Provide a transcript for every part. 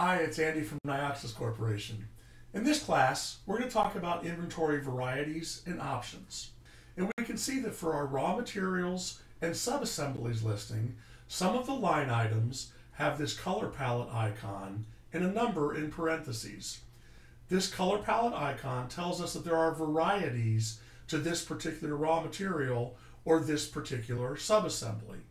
Hi, it's Andy from Nioxus Corporation. In this class, we're going to talk about inventory varieties and options. And we can see that for our raw materials and subassemblies listing, some of the line items have this color palette icon and a number in parentheses. This color palette icon tells us that there are varieties to this particular raw material or this particular subassembly.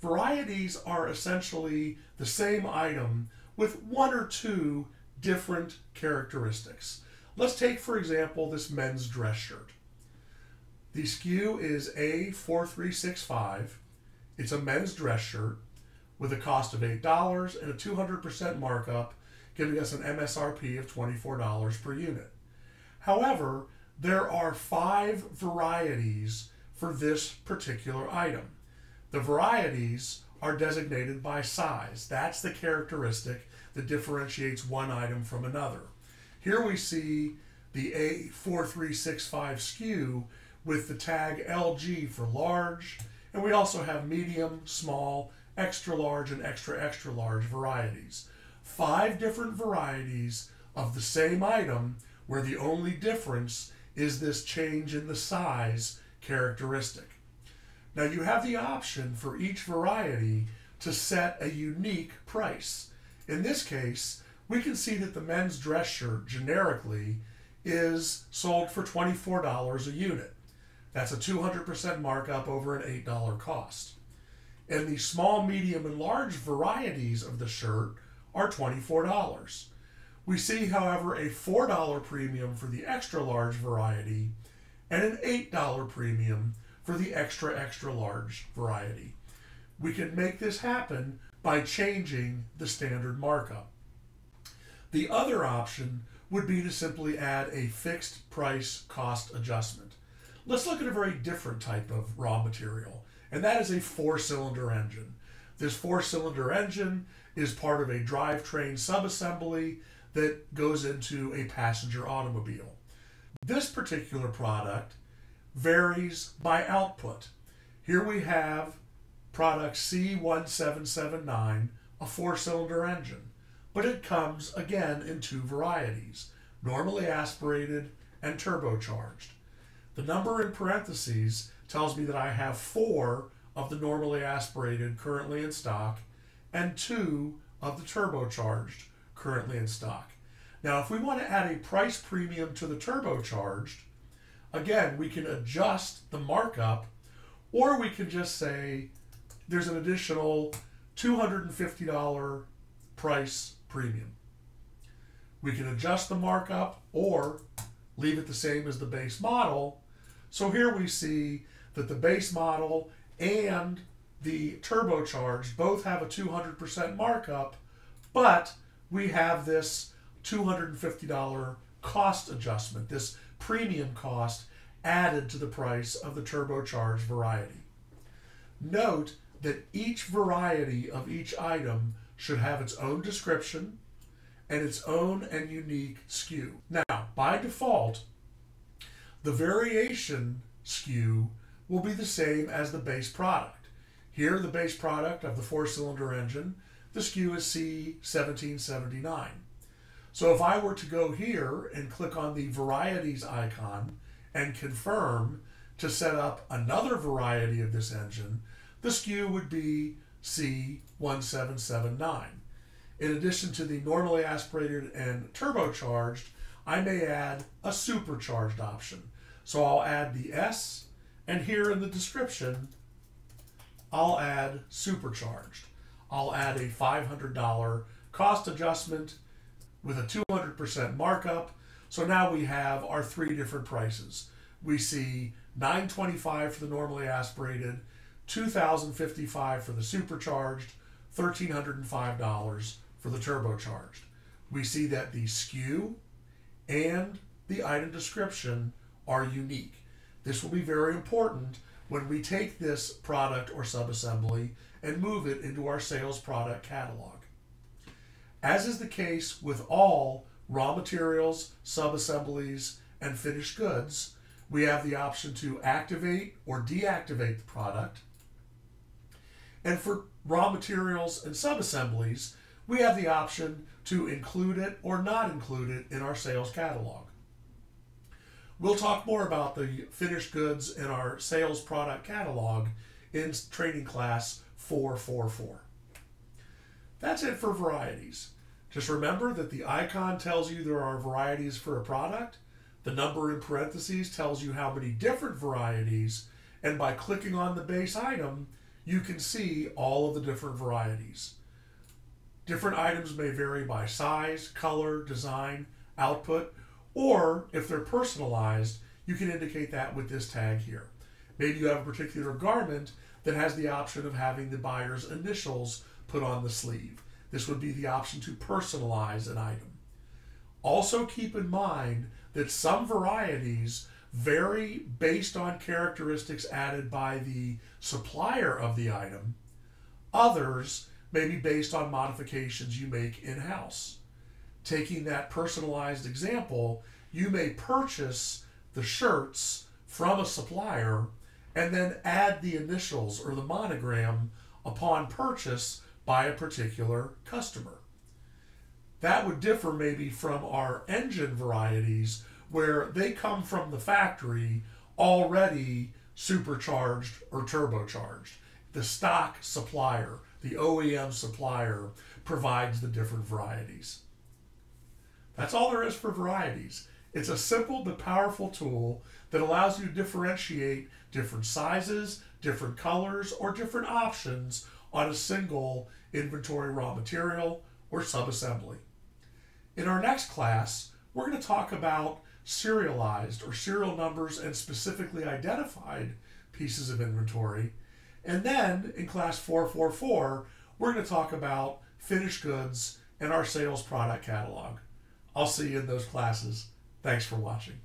Varieties are essentially the same item with one or two different characteristics. Let's take, for example, this men's dress shirt. The SKU is A4365. It's a men's dress shirt with a cost of $8 and a 200% markup, giving us an MSRP of $24 per unit. However, there are five varieties for this particular item. The varieties are designated by size. That's the characteristic that differentiates one item from another. Here we see the A4365 SKU with the tag LG for large, and we also have medium, small, extra large, and extra extra large varieties. Five different varieties of the same item where the only difference is this change in the size characteristic. Now you have the option for each variety to set a unique price. In this case, we can see that the men's dress shirt generically is sold for $24 a unit. That's a 200% markup over an $8 cost. And the small, medium, and large varieties of the shirt are $24. We see, however, a $4 premium for the extra large variety and an $8 premium for the extra, extra large variety. We can make this happen by changing the standard markup. The other option would be to simply add a fixed price cost adjustment. Let's look at a very different type of raw material, and that is a four cylinder engine. This four cylinder engine is part of a drivetrain subassembly that goes into a passenger automobile. This particular product varies by output. Here we have product C1779, a four cylinder engine, but it comes again in two varieties normally aspirated and turbocharged. The number in parentheses tells me that I have four of the normally aspirated currently in stock and two of the turbocharged currently in stock. Now, if we want to add a price premium to the turbocharged, again, we can adjust the markup, or we can just say there's an additional $250 price premium. We can adjust the markup or leave it the same as the base model. So here we see that the base model and the turbocharged both have a 200% markup, but we have this $250 cost adjustment, this premium cost added to the price of the turbocharged variety. Note that each variety of each item should have its own description and its own and unique SKU. Now, by default, the variation SKU will be the same as the base product. Here, the base product of the four cylinder engine, the SKU is C1779. So if I were to go here and click on the varieties icon and confirm to set up another variety of this engine, the SKU would be C1779. In addition to the normally aspirated and turbocharged, I may add a supercharged option. So I'll add the S, and here in the description, I'll add supercharged. I'll add a $500 cost adjustment with a 200% markup. So now we have our three different prices. We see 925 for the normally aspirated, 2055 for the supercharged, $1,305 for the turbocharged. We see that the SKU and the item description are unique. This will be very important when we take this product or subassembly and move it into our sales product catalog. As is the case with all raw materials, subassemblies, and finished goods, we have the option to activate or deactivate the product. And for raw materials and subassemblies, we have the option to include it or not include it in our sales catalog. We'll talk more about the finished goods in our sales product catalog in training class 444. That's it for varieties. Just remember that the icon tells you there are varieties for a product. The number in parentheses tells you how many different varieties. And by clicking on the base item, you can see all of the different varieties. Different items may vary by size, color, design, output, or if they're personalized, you can indicate that with this tag here. Maybe you have a particular garment that has the option of having the buyer's initials put on the sleeve. This would be the option to personalize an item. Also keep in mind that some varieties vary based on characteristics added by the supplier of the item. Others may be based on modifications you make in house. Taking that personalized example, you may purchase the shirts from a supplier and then add the initials or the monogram upon purchase by a particular customer. That would differ maybe from our engine varieties where they come from the factory already supercharged or turbocharged. The stock supplier the OEM supplier provides the different varieties. That's all there is for varieties. It's a simple but powerful tool that allows you to differentiate different sizes, different colors, or different options on a single inventory raw material or subassembly. In our next class, we're going to talk about serialized or serial numbers and specifically identified pieces of inventory and then in class 444, we're going to talk about finished goods and our sales product catalog. I'll see you in those classes. Thanks for watching.